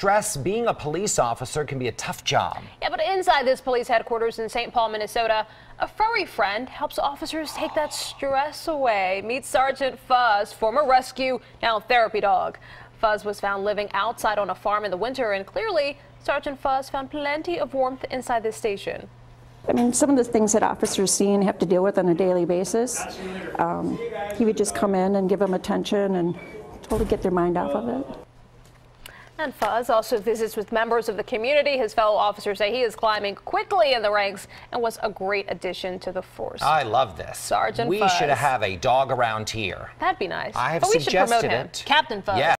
stress being a police officer can be a tough job. Yeah, but inside this police headquarters in St. Paul, Minnesota, a furry friend helps officers take that stress away. Meet Sergeant Fuzz, former rescue, now therapy dog. Fuzz was found living outside on a farm in the winter, and clearly, Sergeant Fuzz found plenty of warmth inside this station. I mean, some of the things that officers see and have to deal with on a daily basis, um, he would just come in and give them attention and totally get their mind off of it. And Fuzz also visits with members of the community. His fellow officers say he is climbing quickly in the ranks and was a great addition to the force. I love this. Sergeant we Fuzz. should have a dog around here. That'd be nice. I have but we should promote suggested it. Captain Fuzz. Yeah.